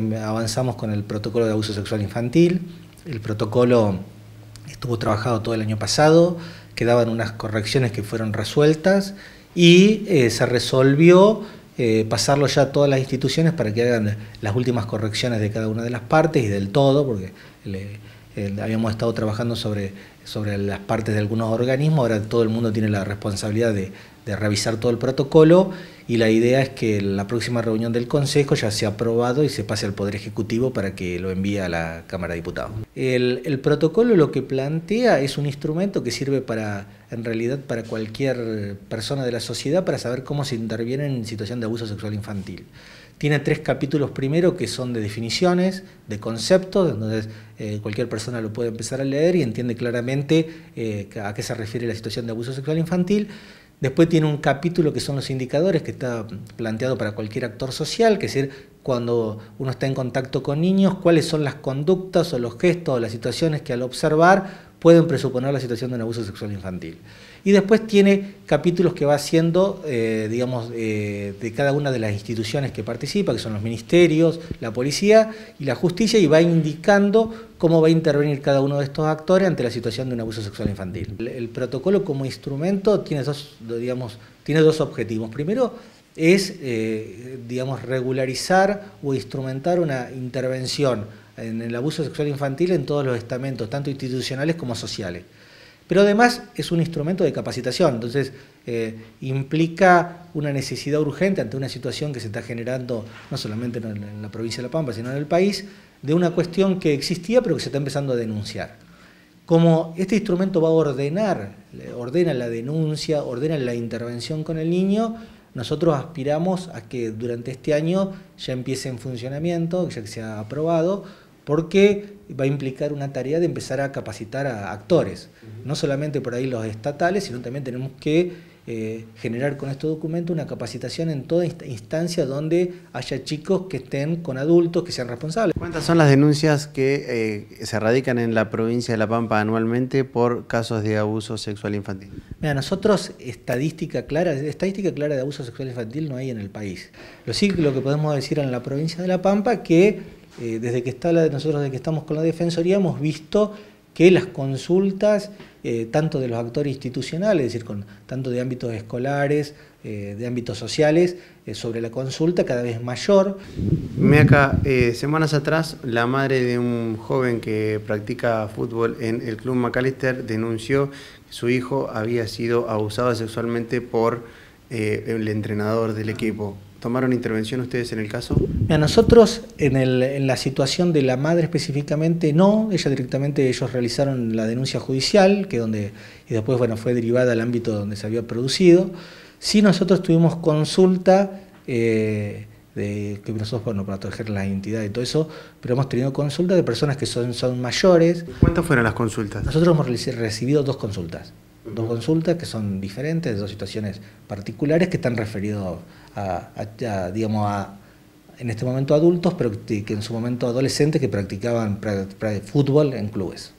Avanzamos con el protocolo de abuso sexual infantil. El protocolo estuvo trabajado todo el año pasado, quedaban unas correcciones que fueron resueltas y eh, se resolvió eh, pasarlo ya a todas las instituciones para que hagan las últimas correcciones de cada una de las partes y del todo, porque habíamos estado trabajando sobre, sobre las partes de algunos organismos, ahora todo el mundo tiene la responsabilidad de, de revisar todo el protocolo y la idea es que la próxima reunión del Consejo ya sea aprobado y se pase al Poder Ejecutivo para que lo envíe a la Cámara de Diputados. El, protocolo lo que plantea es un instrumento que sirve para, en realidad, para cualquier persona de la sociedad para saber cómo se interviene en situación de abuso sexual infantil. Tiene tres capítulos primero que son de definiciones, de conceptos, donde eh, cualquier persona lo puede empezar a leer y entiende claramente eh, a qué se refiere la situación de abuso sexual infantil. Después tiene un capítulo que son los indicadores, que está planteado para cualquier actor social, que es decir, cuando uno está en contacto con niños, cuáles son las conductas o los gestos o las situaciones que al observar pueden presuponer la situación de un abuso sexual infantil. Y después tiene capítulos que va haciendo, eh, digamos, eh, de cada una de las instituciones que participa, que son los ministerios, la policía y la justicia, y va indicando cómo va a intervenir cada uno de estos actores ante la situación de un abuso sexual infantil. El, protocolo como instrumento tiene dos, digamos, tiene dos objetivos. Primero, es, eh, digamos, regularizar o instrumentar una intervención en el abuso sexual infantil en todos los estamentos, tanto institucionales como sociales. Pero además es un instrumento de capacitación, entonces eh, implica una necesidad urgente ante una situación que se está generando no solamente en la provincia de La Pampa, sino en el país, de una cuestión que existía pero que se está empezando a denunciar. Como este instrumento va a ordenar, ordena la denuncia, ordena la intervención con el niño, nosotros aspiramos a que durante este año ya empiece en funcionamiento, ya que se ha aprobado, porque va a implicar una tarea de empezar a capacitar a actores, no solamente por ahí los estatales, sino también tenemos que eh, generar con este documento una capacitación en toda instancia donde haya chicos que estén con adultos, que sean responsables. ¿Cuántas son las denuncias que eh, se radican en la provincia de La Pampa anualmente por casos de abuso sexual infantil? Mira, nosotros estadística clara, estadística clara de abuso sexual infantil no hay en el país. Lo sí lo que podemos decir en la provincia de La Pampa que eh, desde que está la, nosotros desde que estamos con la Defensoría hemos visto que las consultas, eh, tanto de los actores institucionales, es decir, con, tanto de ámbitos escolares, eh, de ámbitos sociales, sobre la consulta cada vez mayor. Meaca, semanas atrás, la madre de un joven que practica fútbol en el Club McAllister denunció que su hijo había sido abusado sexualmente por el entrenador del equipo. ¿Tomaron intervención ustedes en el caso? A nosotros, en, el, en, la situación de la madre específicamente, no. Ella directamente, ellos realizaron la denuncia judicial, que donde, y después bueno, fue derivada al ámbito donde se había producido. Sí nosotros tuvimos consulta, eh, de, que nosotros, bueno, para proteger la identidad y todo eso, pero hemos tenido consulta de personas que son, son mayores. ¿Cuántas fueron las consultas? Nosotros hemos recibido dos consultas dos consultas que son diferentes, dos situaciones particulares que están referidos a, digamos, a, en este momento adultos, pero que, en su momento adolescentes que practicaban fútbol en clubes.